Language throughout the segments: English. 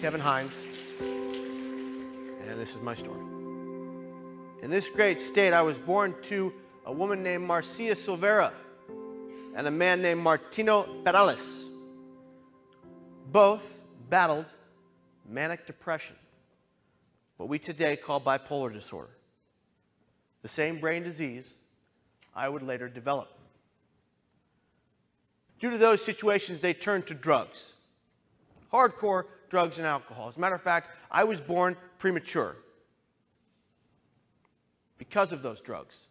Kevin Hines, and this is my story. In this great state, I was born to a woman named Marcia Silvera and a man named Martino Perales. Both battled manic depression, what we today call bipolar disorder, the same brain disease I would later develop. Due to those situations, they turned to drugs hardcore drugs and alcohol. As a matter of fact, I was born premature because of those drugs.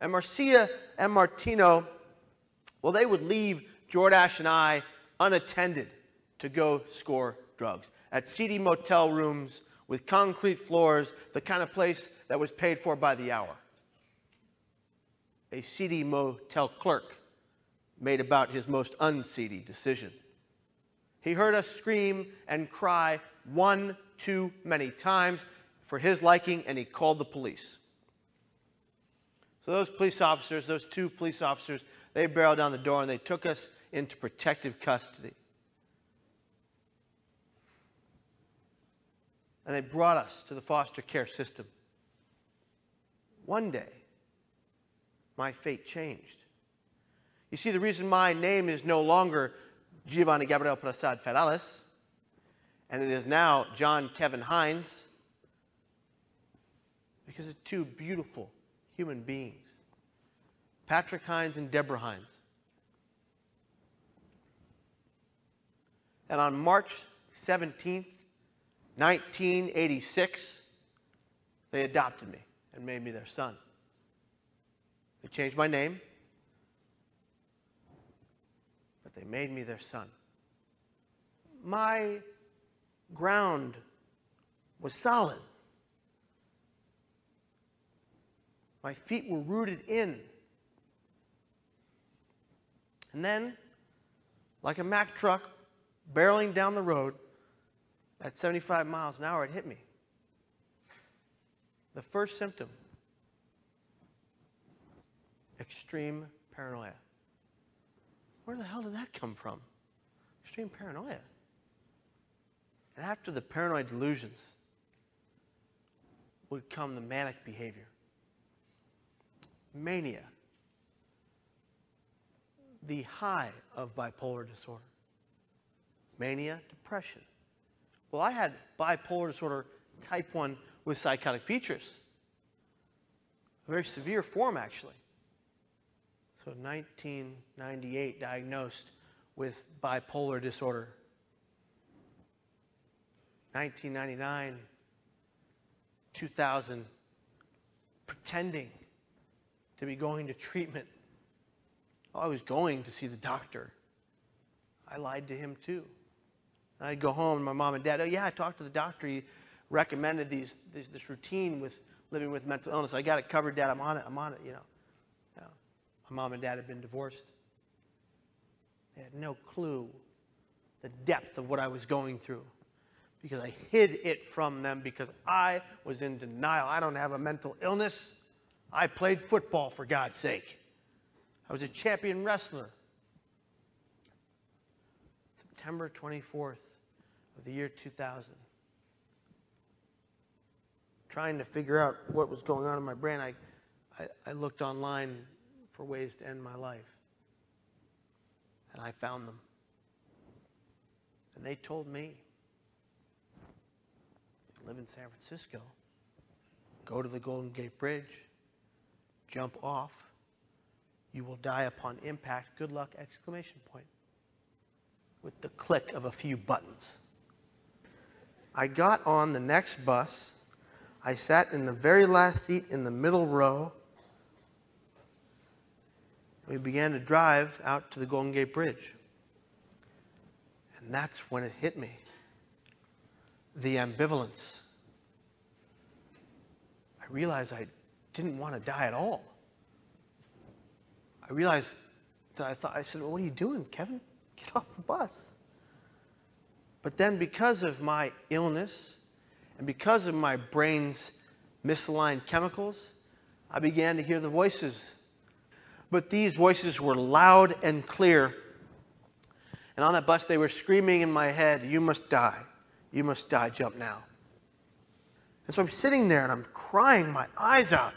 And Marcia and Martino, well, they would leave Jordash and I unattended to go score drugs at seedy motel rooms with concrete floors, the kind of place that was paid for by the hour. A seedy motel clerk made about his most unseedy decision. He heard us scream and cry one too many times for his liking, and he called the police. So those police officers, those two police officers, they barreled down the door and they took us into protective custody. And they brought us to the foster care system. One day, my fate changed. You see, the reason my name is no longer Giovanni Gabriel Prasad Ferales, and it is now John Kevin Hines, because of two beautiful human beings, Patrick Hines and Deborah Hines. And on March 17th, 1986, they adopted me and made me their son. They changed my name but they made me their son. My ground was solid. My feet were rooted in. And then, like a Mack truck barreling down the road at 75 miles an hour, it hit me. The first symptom extreme paranoia. Where the hell did that come from? Extreme paranoia. And after the paranoid delusions would come the manic behavior. Mania. The high of bipolar disorder. Mania, depression. Well, I had bipolar disorder type 1 with psychotic features. A very severe form, actually. So 1998, diagnosed with bipolar disorder. 1999, 2000, pretending to be going to treatment. Oh, I was going to see the doctor. I lied to him too. I'd go home, and my mom and dad, oh, yeah, I talked to the doctor. He recommended these, these, this routine with living with mental illness. I got it covered, Dad. I'm on it. I'm on it, you know. My mom and dad had been divorced. They had no clue the depth of what I was going through because I hid it from them because I was in denial. I don't have a mental illness. I played football, for God's sake. I was a champion wrestler. September 24th of the year 2000. Trying to figure out what was going on in my brain, I, I, I looked online for ways to end my life. And I found them. And they told me live in San Francisco, go to the Golden Gate Bridge, jump off, you will die upon impact. Good luck! Exclamation point. With the click of a few buttons. I got on the next bus. I sat in the very last seat in the middle row we began to drive out to the Golden Gate Bridge. And that's when it hit me the ambivalence. I realized I didn't want to die at all. I realized that I thought, I said, well, What are you doing, Kevin? Get off the bus. But then, because of my illness and because of my brain's misaligned chemicals, I began to hear the voices but these voices were loud and clear. And on that bus, they were screaming in my head, You must die. You must die. Jump now. And so I'm sitting there and I'm crying my eyes out,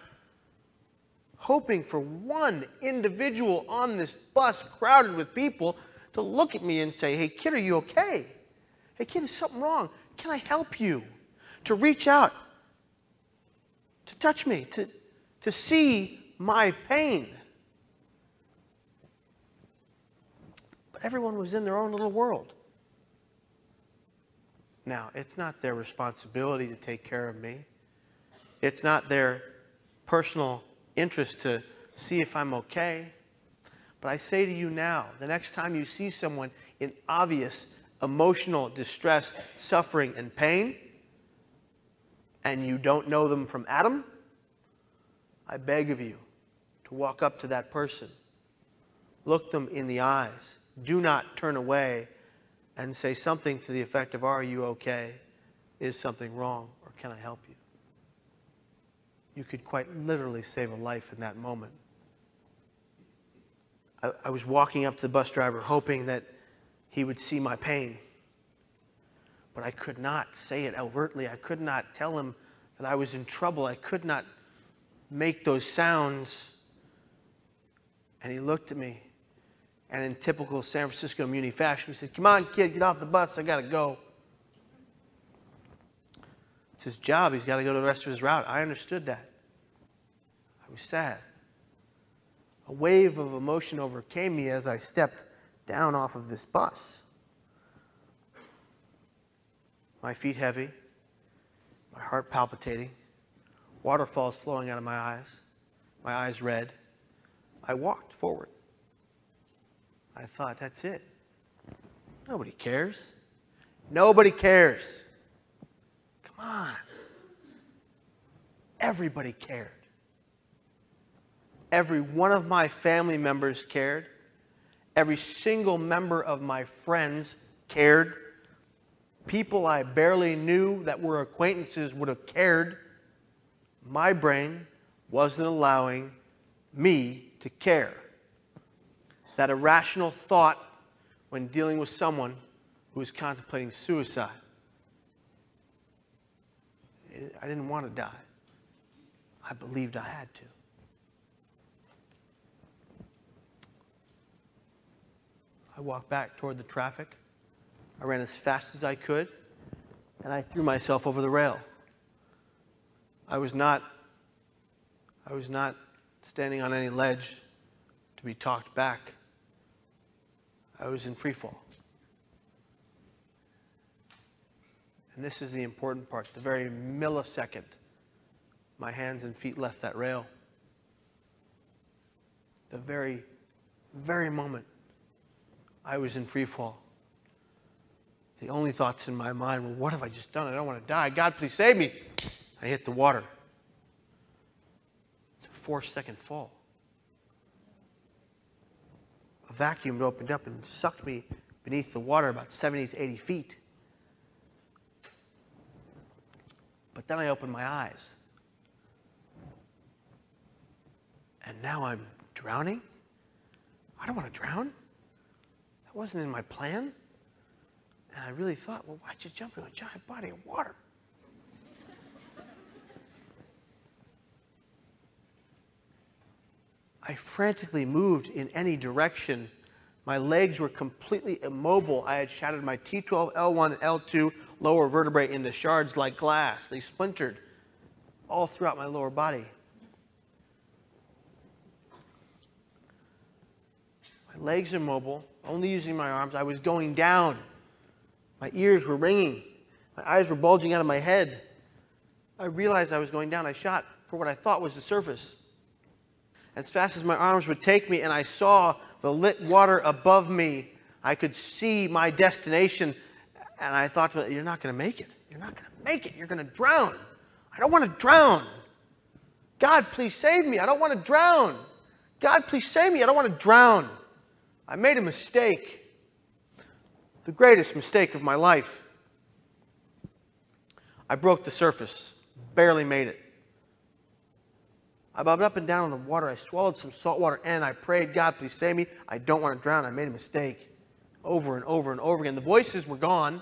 hoping for one individual on this bus crowded with people to look at me and say, Hey, kid, are you okay? Hey, kid, is something wrong? Can I help you? To reach out, to touch me, to, to see my pain. Everyone was in their own little world. Now, it's not their responsibility to take care of me. It's not their personal interest to see if I'm okay. But I say to you now, the next time you see someone in obvious emotional distress, suffering, and pain, and you don't know them from Adam, I beg of you to walk up to that person, look them in the eyes, do not turn away and say something to the effect of, Are you okay? Is something wrong? Or can I help you? You could quite literally save a life in that moment. I, I was walking up to the bus driver hoping that he would see my pain. But I could not say it overtly. I could not tell him that I was in trouble. I could not make those sounds. And he looked at me, and in typical San Francisco Muni fashion, he said, Come on, kid, get off the bus. I got to go. It's his job. He's got to go to the rest of his route. I understood that. I was sad. A wave of emotion overcame me as I stepped down off of this bus. My feet heavy, my heart palpitating, waterfalls flowing out of my eyes, my eyes red. I walked forward. I thought, that's it. Nobody cares. Nobody cares. Come on. Everybody cared. Every one of my family members cared. Every single member of my friends cared. People I barely knew that were acquaintances would have cared. My brain wasn't allowing me to care. That irrational thought when dealing with someone who is contemplating suicide. I didn't want to die. I believed I had to. I walked back toward the traffic. I ran as fast as I could, and I threw myself over the rail. I was not I was not standing on any ledge to be talked back. I was in free fall. And this is the important part. The very millisecond my hands and feet left that rail, the very, very moment I was in free fall. The only thoughts in my mind were, What have I just done? I don't want to die. God, please save me. I hit the water. It's a four second fall. Vacuum opened up and sucked me beneath the water about 70 to 80 feet. But then I opened my eyes. And now I'm drowning? I don't want to drown. That wasn't in my plan. And I really thought, well, why'd you jump into a giant body of water? I frantically moved in any direction. My legs were completely immobile. I had shattered my T12, L1, and L2 lower vertebrae into shards like glass. They splintered all throughout my lower body. My legs immobile only using my arms. I was going down. My ears were ringing. My eyes were bulging out of my head. I realized I was going down. I shot for what I thought was the surface. As fast as my arms would take me, and I saw the lit water above me, I could see my destination. And I thought, You're not going to make it. You're not going to make it. You're going to drown. I don't want to drown. God, please save me. I don't want to drown. God, please save me. I don't want to drown. I made a mistake, the greatest mistake of my life. I broke the surface, barely made it. I bobbed up and down in the water. I swallowed some salt water and I prayed, God, please save me. I don't want to drown. I made a mistake. over and over and over again. The voices were gone.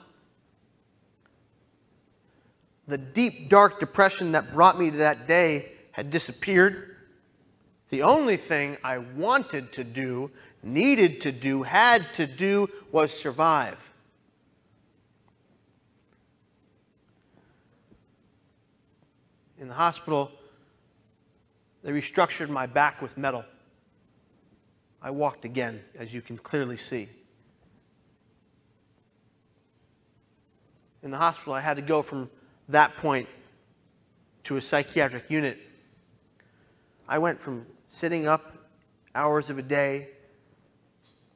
The deep, dark depression that brought me to that day had disappeared. The only thing I wanted to do, needed to do, had to do was survive. In the hospital, they restructured my back with metal. I walked again, as you can clearly see. In the hospital, I had to go from that point to a psychiatric unit. I went from sitting up hours of a day,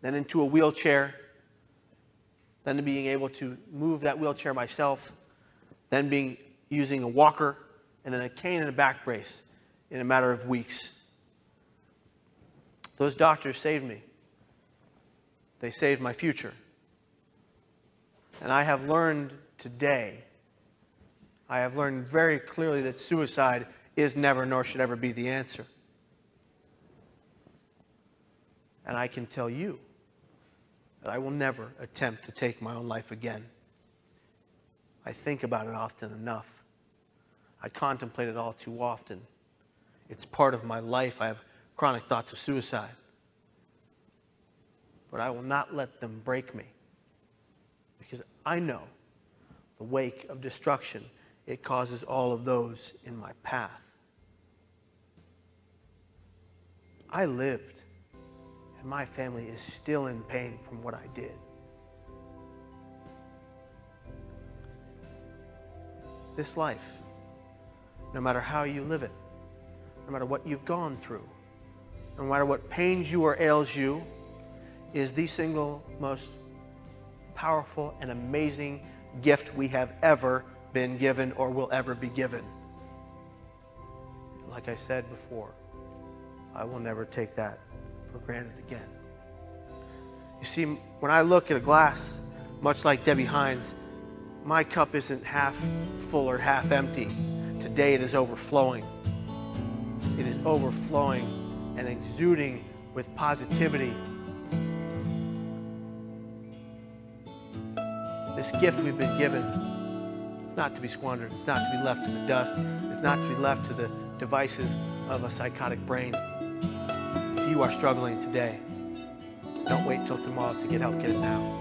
then into a wheelchair, then to being able to move that wheelchair myself, then being using a walker, and then a cane and a back brace in a matter of weeks. Those doctors saved me. They saved my future. And I have learned today, I have learned very clearly that suicide is never nor should ever be the answer. And I can tell you that I will never attempt to take my own life again. I think about it often enough. I contemplate it all too often. It's part of my life. I have chronic thoughts of suicide. But I will not let them break me because I know the wake of destruction it causes all of those in my path. I lived, and my family is still in pain from what I did. This life, no matter how you live it, no matter what you've gone through, no matter what pains you or ails you, is the single most powerful and amazing gift we have ever been given or will ever be given. Like I said before, I will never take that for granted again. You see, when I look at a glass, much like Debbie Hines, my cup isn't half full or half empty. Today it is overflowing. It is overflowing and exuding with positivity. This gift we've been given, it's not to be squandered. It's not to be left to the dust. It's not to be left to the devices of a psychotic brain. If you are struggling today, don't wait till tomorrow to get help. Get it now.